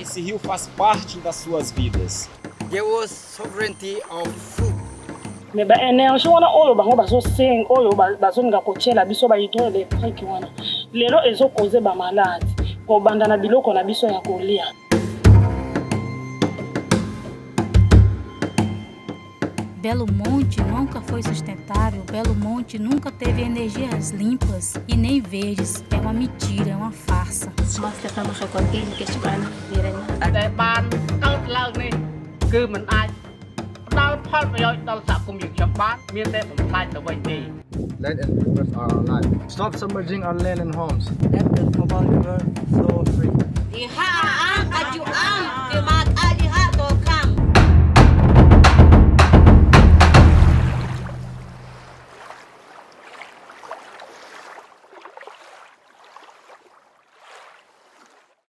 esse rio faz parte das suas vidas. There was sovereignty of food. me baénergie wana oyo bango bazosenga oyo bazolinga kotiela biso bahydroélectrique wana lelo ezokoze bamaladi kobanda na biloko na biso ya kolia Belo Monte nunca foi sustentável, Belo Monte nunca teve energias limpas e nem verdes. É uma mentira, é uma. តែបានកើតឡើងនេះគឺมันអាចផ្ដល់ផលប្រយោជន៍ដល់សហគមន៍យើងខ្ញុំបានមានតែបំផ្លាញទៅវិញទេ Land and rivers are our life. Stop submerging our land and homes. Let the Cobalt River flow free. Die